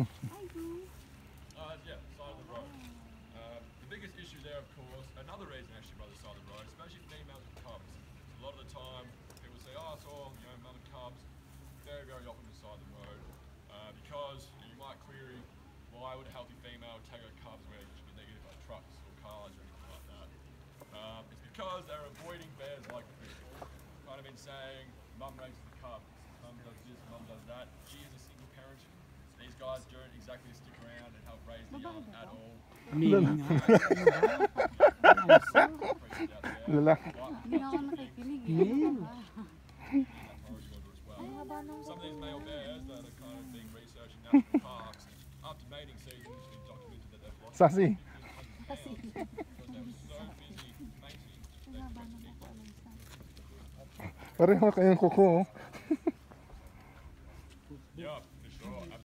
uh, yeah, side of the road. Uh, the biggest issue there, of course, another reason actually by the side of the road, especially females with cubs. A lot of the time, people say, oh, it's all, you know, mum and cubs. Very, very often the side of the road. Uh, because you might query, why would a healthy female take her cubs where she should be negative by trucks or cars or anything like that? Um, it's because they're avoiding bears like the fish. Kind of been saying, mum raises the cubs, mum does this, mum does that. Exactly stick around and help raise the young at all. Meaning. Lalaki. Hindi na ako nakikinig eh. Well. Some of these male bears that are kind of being researched in national parks, after mating season, it's been documented that they've lost eat them. Pareho kayong kuko. oh.